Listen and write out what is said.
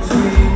between.